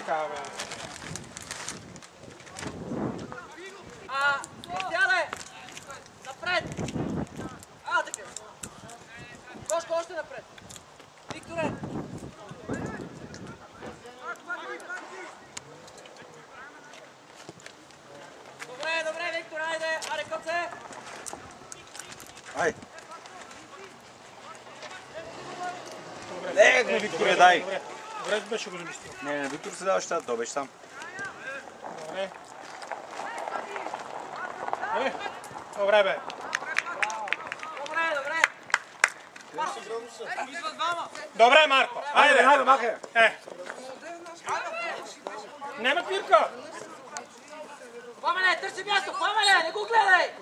така, бе. А, Кристияне! Напред! А, така. Кошко, още напред. Викторе! Добре, добре, Виктор, айде! Аре, коце! Ай, не, Викторе, дай. Добре, добре беше го замислил. Не, не, Виктор се дава щата, той беше там. Добре. Е, добре, бе. Добре, добре! Добре, Марко. Айде, айде, махай. Е. Нема пирка. Пламене, търси място! Пламене, не го гледай!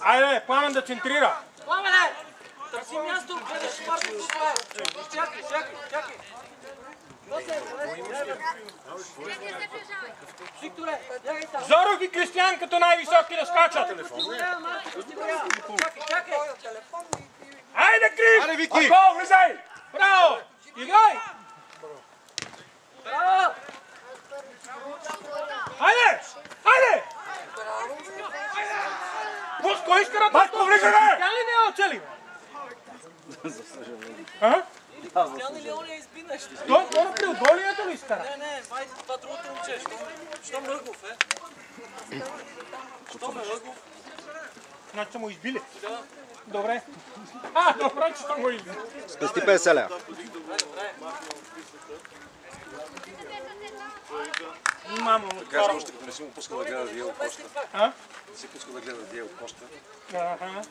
Айде, пламен да центрира. Пламене! Търси място, гледаш Марко това е. Чакай, чакай, чакай. Коце, Викторе, бягай там. Зоров и Кристиян като най-високи да скачат. Айде, Крис! Айде, Вики! Марко, влизай! Браво! Играй! Браво! Айде! Айде! Пус, кой иска да Марко, влизай, бе! Тя ли не е оцели? А? Тя ли он я избинеш? Той хора при отболието ли изкара? Не, не, май това другото момче. Щом, Ръгов, е? Щом е Ръгов, Значи са му избили. Добре. А, добре, че са му избили. Спести 50 лева. Мамо, Кажа още като не си му пускал да гледа Диего Коста. А? Не си пускал да гледа Диего Коста. Аха.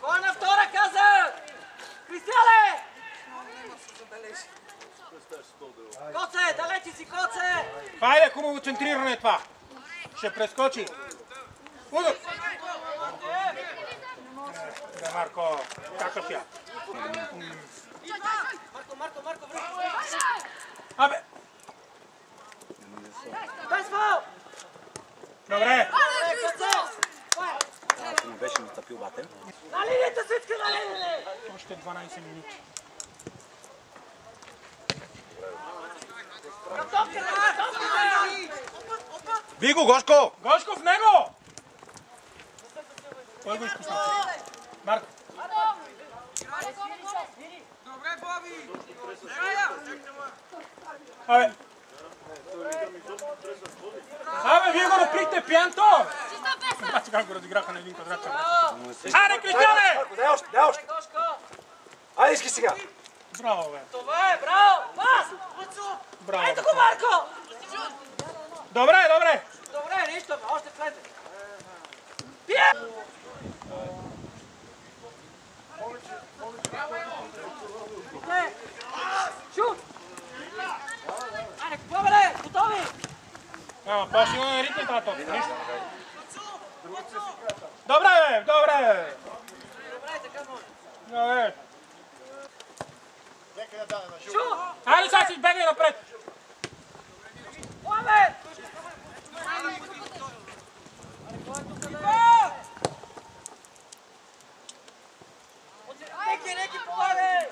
Кой на втора каза? Кристиане! Коце, далечи си, коце! Хайде, хубаво центриране е това. Ще прескочи. Удар! Да, Марко, какъв я? Марко, Марко, Марко, връх! Абе, Без фал! добре. Коце! Ако не беше настъпил батен. На линията, всички на линията! Още 12 минути. Топката! Биго, Гошко! Гошко в него! Кой го изпусна? Марко. Абе. Абе, вие го направихте пиянто! Бачи как го разиграха на един квадрат. Аре, Кристиане! Дай още, дай още! Айде, иски сега! Браво, бе. Това е, браво! Пас! Браво. Ето го, Марко! Добре, добре. Добре, нищо, бе, още влезе. Пие! Пие! Шут! Айде, какво бе, готови? Ама, има на ритм тази топка. Нищо. Добре, бе, добре. Добре, така може. Добре. Айде сега си избегай напред. Пламен! Неки, неки, Пламен!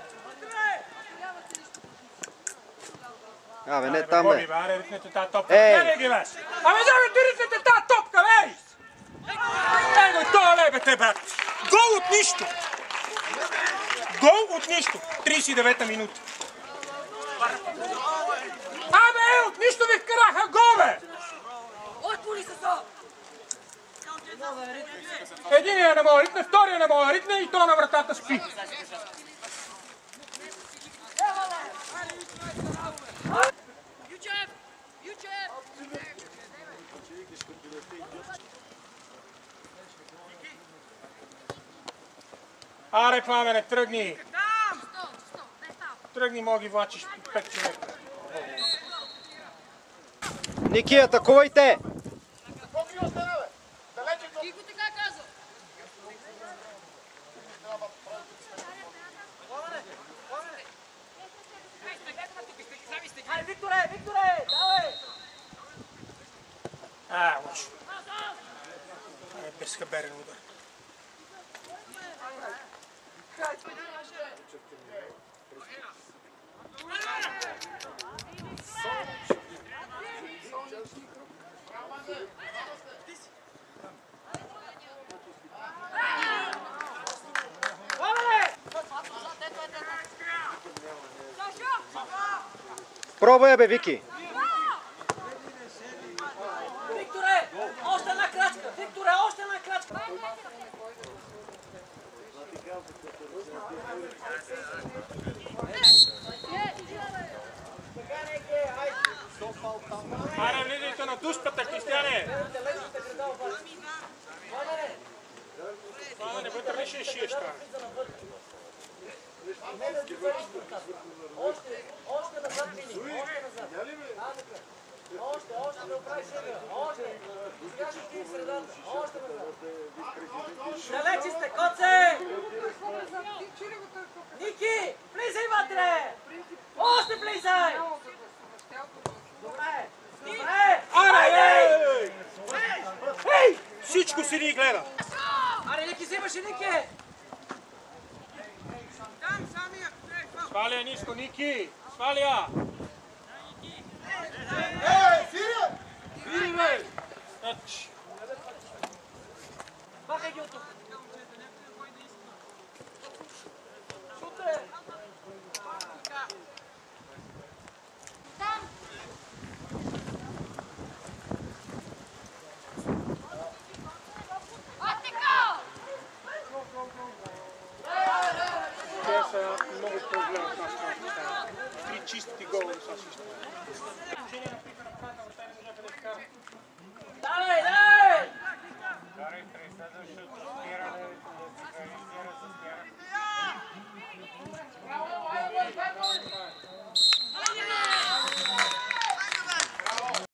Абе, не там, Боби, бе. бе, аре, ритнете тази топка. Ей! Ги бе. Ритнете тази топка, бе! Ей, го, това лебе те, брат. Гол от нищо. Гол от нищо. 39-та минута. Абе, е, от нищо ви вкараха гол, бе! Отпори се са! Единия не мога ритне, втория не мога ритне и то на вратата спи. Аре, пламене, тръгни. Тръгни, мога ги влачиш 5 човека. Ники, атакувайте! Ти го така казал. Ай, Викторе, Викторе, давай! А, лошо. Е, безхаберен удар. Пробуй, Вики. Аре, влизайте на дуспата, Кристияне! Това да не бъде решен шиеща. Още, още назад мини. Още назад. Още, още да оправиш себе. Още. Сега ще ти в средата. Още назад. Далече сте, коце! Ники, влизай вътре! Още влизай! Добре! Добре! Аре, ей! Ей! Всичко си ни гледа. Аре, Ники, взимаш и Ники! Сваля ниско, Ники! Сваля! Ей, бе! Значи, Махай ги от тук!